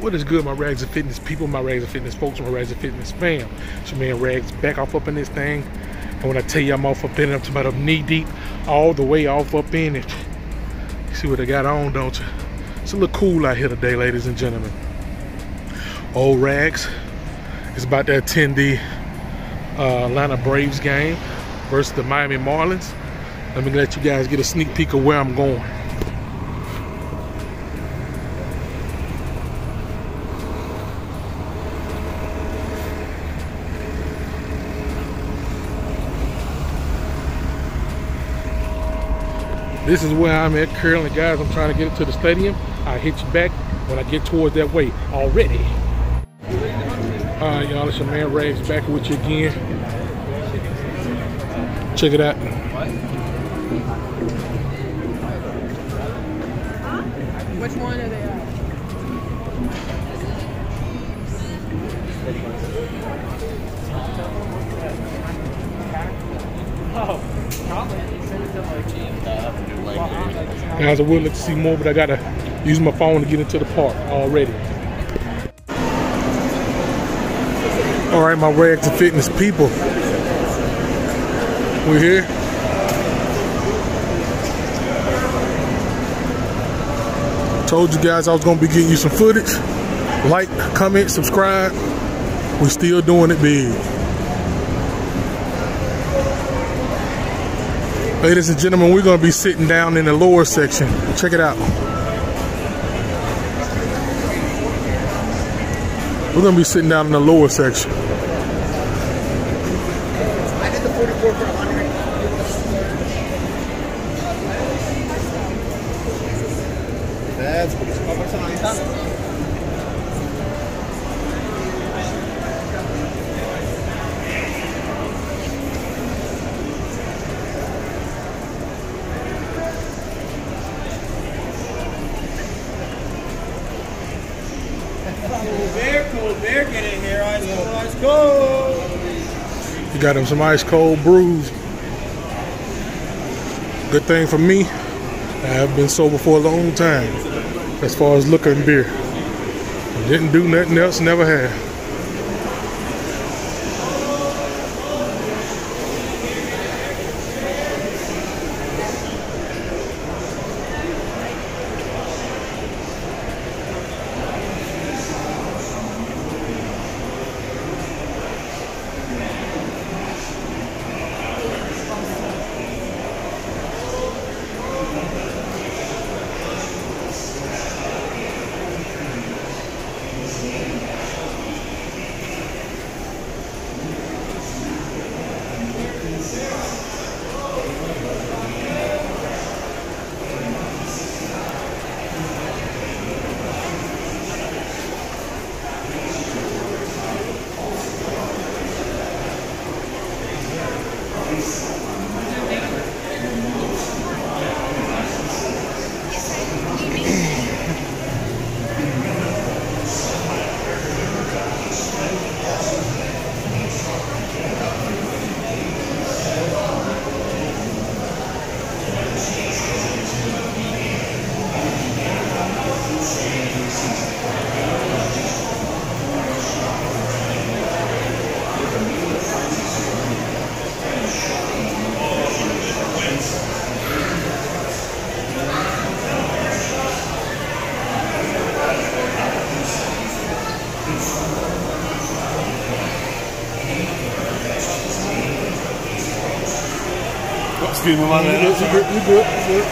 What is good, my Rags and Fitness people, my Rags and Fitness folks, my Rags and Fitness fam? Your man Rags back off up in this thing. And when I tell you I'm off up in it, I'm about knee deep, all the way off up in it. You see what I got on, don't you? It's a little cool out here today, ladies and gentlemen. Old Rags is about to attend the uh, Atlanta Braves game versus the Miami Marlins. Let me let you guys get a sneak peek of where I'm going. This is where I'm at currently, guys. I'm trying to get it to the stadium. I'll hit you back when I get towards that way already. All right, y'all, it's your man Rags back with you again. Check it out. Which one are they at? Oh, Guys, I would like to see more, but I gotta use my phone to get into the park already. All right, my rags to fitness people. We're here. Told you guys I was gonna be getting you some footage. Like, comment, subscribe. We're still doing it big. Ladies and gentlemen, we're gonna be sitting down in the lower section. Check it out. We're gonna be sitting down in the lower section. I did the 44 for 100. That's get in here. Ice cold, ice cold. You got him some ice cold brews. Good thing for me, I have been sober for a long time as far as and beer. Didn't do nothing else, never have. Excuse me, my You man. good, you good, you good, you good.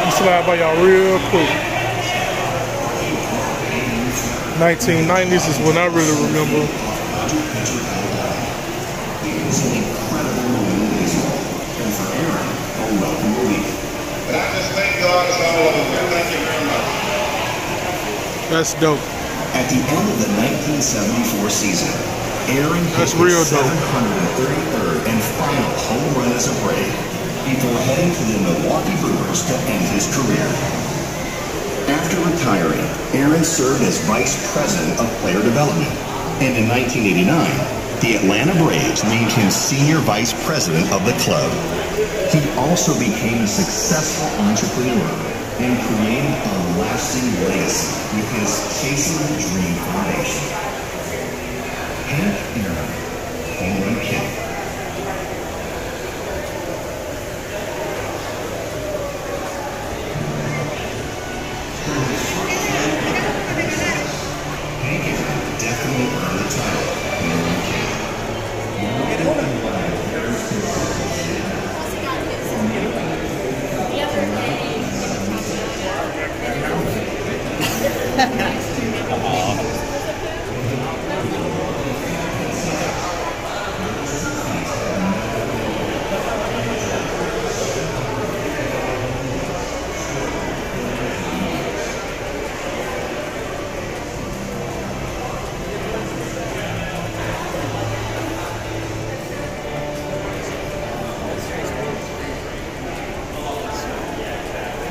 I'm slide by y'all real quick. 1990s is when I really remember. But I just thank God it's all over. Thank you very much. That's dope. At the end of the 1974 season, Aaron That's hit real his dope. 733rd and final home run as a Brave before heading to the Milwaukee Brewers to end his career. After retiring, Aaron served as vice president of player development, and in 1989, the Atlanta Braves named him senior vice president of the club. He also became a successful entrepreneur, and created a lasting legacy with his Chasing the Dream Foundation. Hank Aaron, Home Run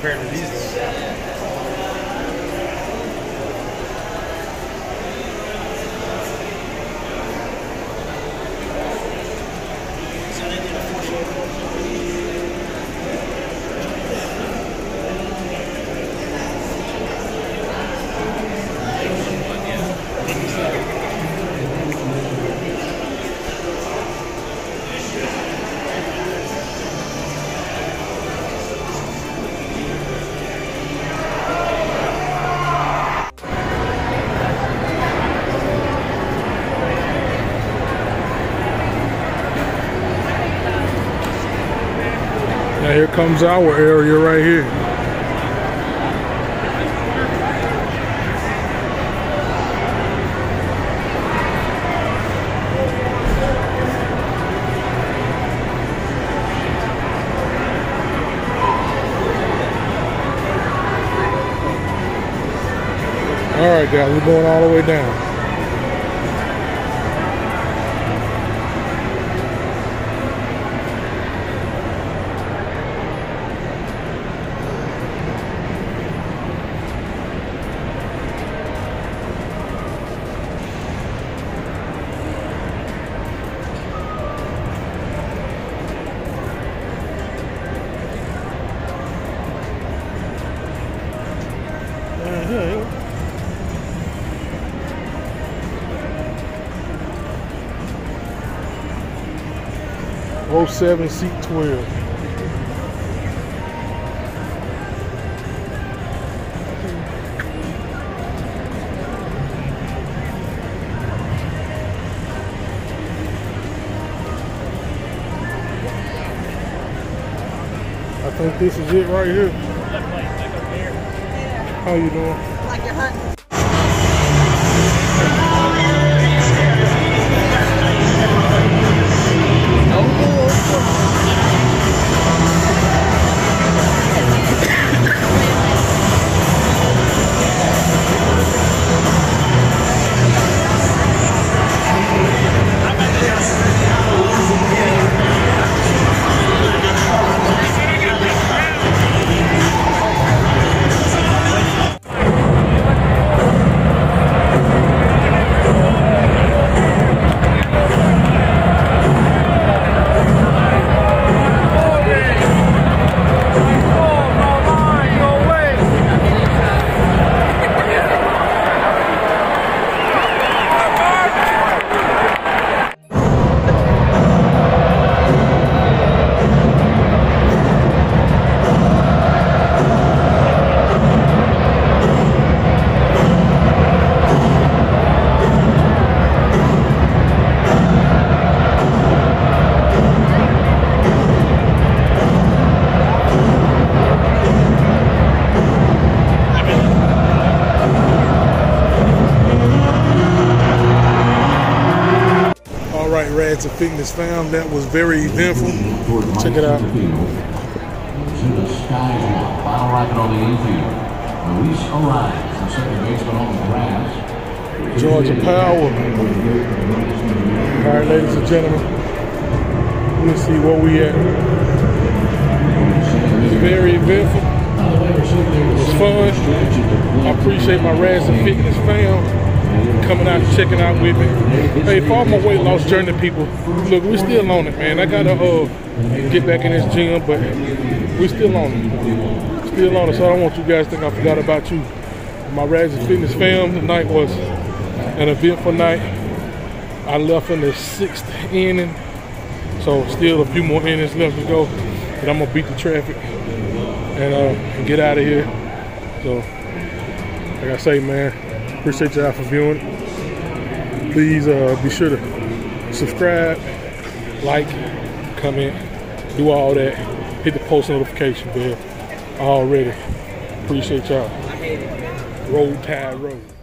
vermelhos. Now here comes our area right here. All right, guys, we're going all the way down. Oh seven seat twelve. I think this is it right here. How you doing? Like you're hunting. All right, Rags and Fitness fam, that was very eventful. Check it out. Final rocket on the infield. Luis Arraez. The second baseman on the grass. Georgia Power. All right, ladies and gentlemen, let's see where we at. It's very eventful. It was fun. I appreciate my Rags and Fitness fam coming out and checking out with me. Hey, for all my weight loss journey people, look, we're still on it, man. I gotta uh, get back in this gym, but we're still on it. still on it, so I don't want you guys to think I forgot about you. My and Fitness fam, tonight was an eventful night. I left in the sixth inning, so still a few more innings left to go. But I'm gonna beat the traffic and, uh, get out of here. So, like I say, man, appreciate y'all for viewing. Please uh, be sure to subscribe, like, comment, do all that. Hit the post notification bell already. Appreciate y'all. Roll Tide Roll.